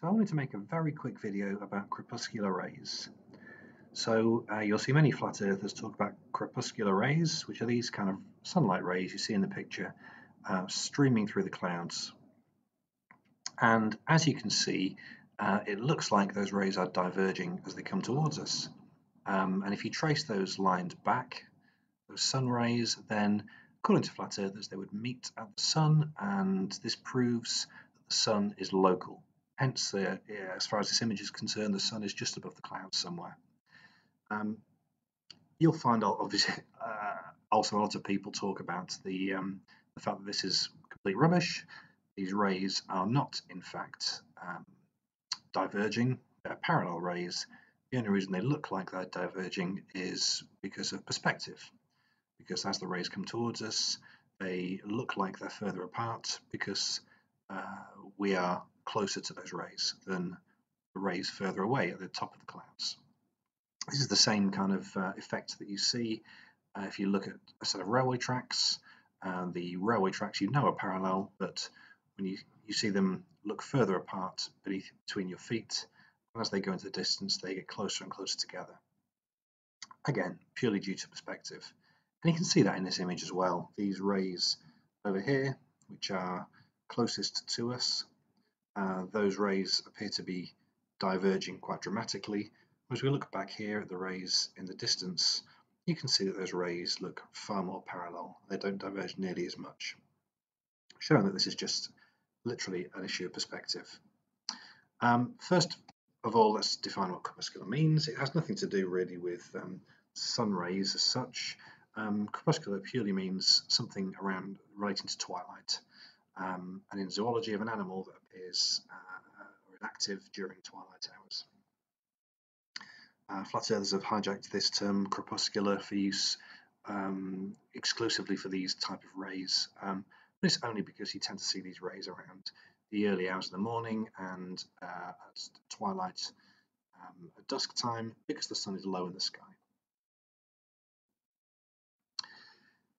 So I wanted to make a very quick video about crepuscular rays. So uh, you'll see many flat earthers talk about crepuscular rays, which are these kind of sunlight rays you see in the picture uh, streaming through the clouds. And as you can see, uh, it looks like those rays are diverging as they come towards us. Um, and if you trace those lines back, those sun rays, then according to flat earthers, they would meet at the sun, and this proves that the sun is local. Hence, uh, yeah, as far as this image is concerned, the sun is just above the clouds somewhere. Um, you'll find obviously uh, also a lot of people talk about the um, the fact that this is complete rubbish. These rays are not, in fact, um, diverging. They're parallel rays. The only reason they look like they're diverging is because of perspective. Because as the rays come towards us, they look like they're further apart because uh, we are closer to those rays than the rays further away at the top of the clouds. This is the same kind of uh, effect that you see uh, if you look at a set of railway tracks. Uh, the railway tracks you know are parallel, but when you, you see them look further apart beneath between your feet, and as they go into the distance, they get closer and closer together. Again, purely due to perspective. And you can see that in this image as well. These rays over here, which are closest to us, uh, those rays appear to be diverging quite dramatically. As we look back here at the rays in the distance, you can see that those rays look far more parallel. They don't diverge nearly as much, showing that this is just literally an issue of perspective. Um, first of all, let's define what crepuscular means. It has nothing to do really with um, sun rays as such. Um, crepuscular purely means something around relating to twilight um, and in zoology of an animal that appears uh, or inactive during twilight hours. Uh, flat earthers have hijacked this term crepuscular for use um, exclusively for these type of rays, um, but it's only because you tend to see these rays around the early hours of the morning and uh, at twilight um, at dusk time because the sun is low in the sky.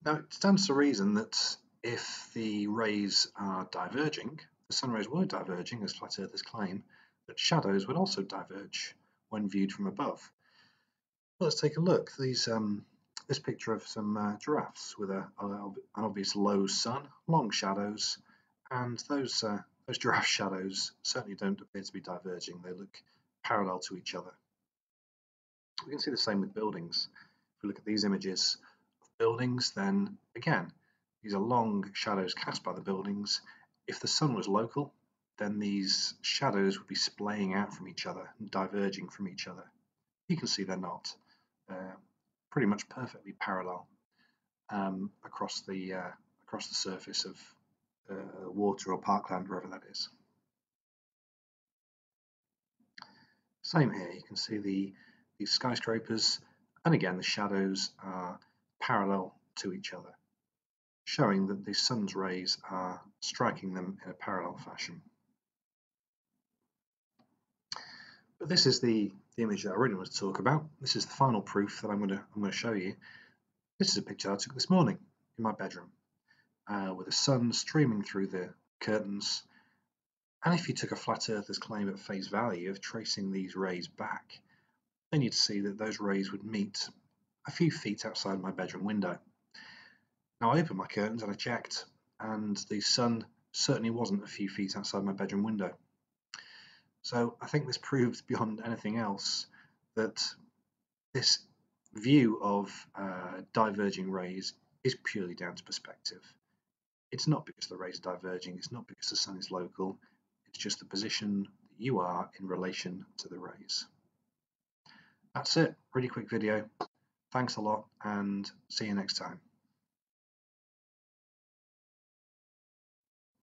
Now it stands to reason that if the rays are diverging, the sun rays were diverging, as flat earthers claim, that shadows would also diverge when viewed from above. Well, let's take a look. These, um, this picture of some uh, giraffes with a, a, an obvious low sun, long shadows, and those uh, those giraffe shadows certainly don't appear to be diverging. They look parallel to each other. We can see the same with buildings. If we look at these images of buildings, then again, these are long shadows cast by the buildings. If the sun was local, then these shadows would be splaying out from each other and diverging from each other. You can see they're not. Pretty much perfectly parallel um, across the uh, across the surface of uh, water or parkland, wherever that is. Same here, you can see the these skyscrapers, and again the shadows are parallel to each other showing that the sun's rays are striking them in a parallel fashion. But this is the, the image that I really want to talk about. This is the final proof that I'm going to, I'm going to show you. This is a picture I took this morning in my bedroom uh, with the sun streaming through the curtains. And if you took a flat earther's claim at face value of tracing these rays back, then you'd see that those rays would meet a few feet outside my bedroom window. Now I opened my curtains and I checked, and the sun certainly wasn't a few feet outside my bedroom window. So I think this proves beyond anything else that this view of uh, diverging rays is purely down to perspective. It's not because the rays are diverging, it's not because the sun is local, it's just the position that you are in relation to the rays. That's it, really quick video. Thanks a lot and see you next time.